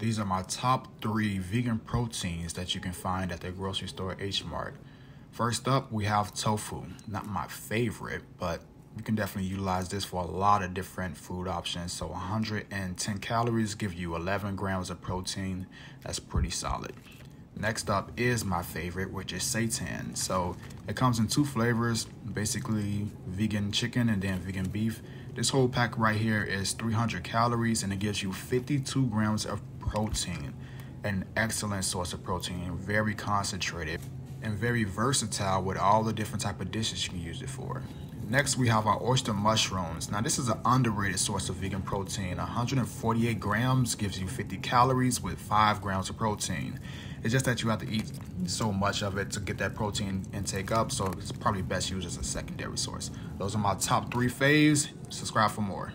These are my top three vegan proteins that you can find at the grocery store H Mart. First up, we have tofu. Not my favorite, but you can definitely utilize this for a lot of different food options. So 110 calories give you 11 grams of protein. That's pretty solid. Next up is my favorite, which is seitan. So it comes in two flavors, basically vegan chicken and then vegan beef. This whole pack right here is 300 calories and it gives you 52 grams of protein. An excellent source of protein, very concentrated and very versatile with all the different type of dishes you can use it for. Next, we have our oyster mushrooms. Now, this is an underrated source of vegan protein. 148 grams gives you 50 calories with 5 grams of protein. It's just that you have to eat so much of it to get that protein intake up, so it's probably best used as a secondary source. Those are my top three faves. Subscribe for more.